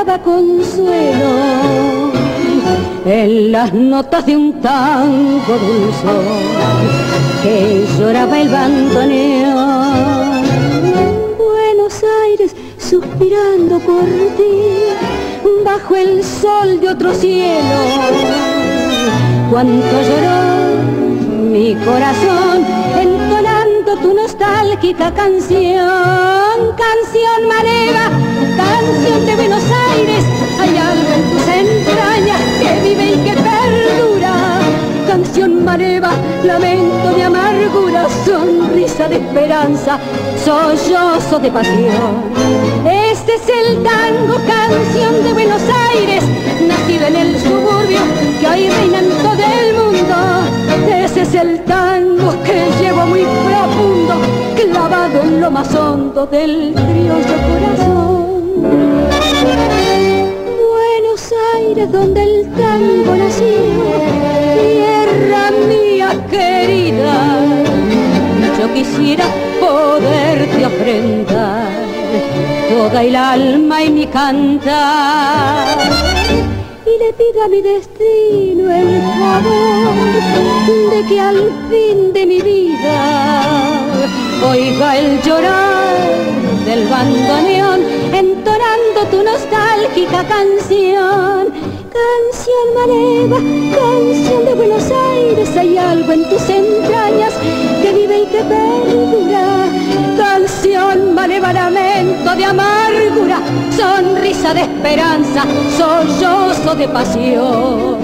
haya consuelo en las notas de un tango dulzón que lloraba el bandoneón. Buenos Aires suspirando por ti bajo el sol de otro cielo. Cuánto lloró mi corazón entonando tu nostálgica canción, canción lamento de amargura, sonrisa de esperanza, sollozo de pasión. Este es el tango, canción de Buenos Aires, nacido en el suburbio que hoy reina en todo el mundo. Ese es el tango que llevo muy profundo, clavado en lo más hondo del criollo corazón. Buenos Aires, donde el tango nació, quisiera poderte ofrendar toda el alma y mi cantar. Y le pido a mi destino el favor de que al fin de mi vida oiga el llorar del bandoneón entonando tu nostálgica canción. Canción mareva, canción de Buenos Aires, hay algo en tus entrañas sonrisa de esperanza, sollozo de pasión.